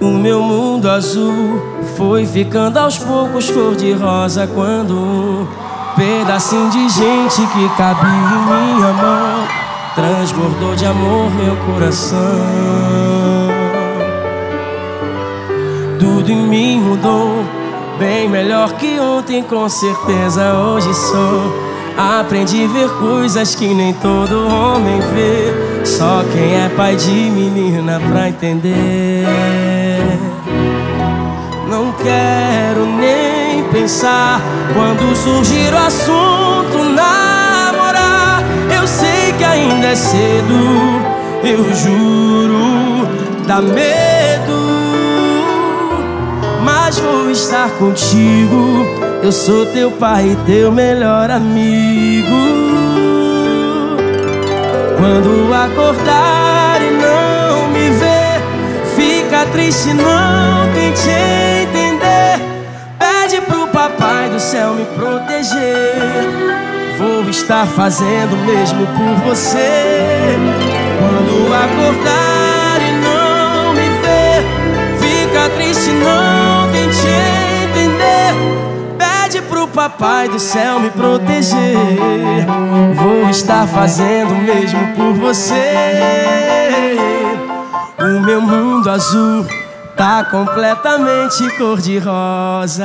O meu mundo azul foi ficando aos poucos cor-de-rosa quando um pedacinho de gente que cabia em minha mão transbordou de amor meu coração. Tudo em mim mudou, bem melhor que ontem, com certeza hoje sou. Aprendi a ver coisas que nem todo homem vê. Só quem é pai de menina pra entender. Não quero nem pensar quando surgir o assunto namorar. Eu sei que ainda é cedo, eu juro, dá medo. Mas vou estar contigo. Eu sou teu pai e teu melhor amigo. Quando acordar e não me ver, fica triste, não tente entender. Pede pro papai do céu me proteger. Vou estar fazendo o mesmo por você. Quando acordar papai do céu me proteger. Vou estar fazendo o mesmo por você. O meu mundo azul tá completamente cor-de-rosa.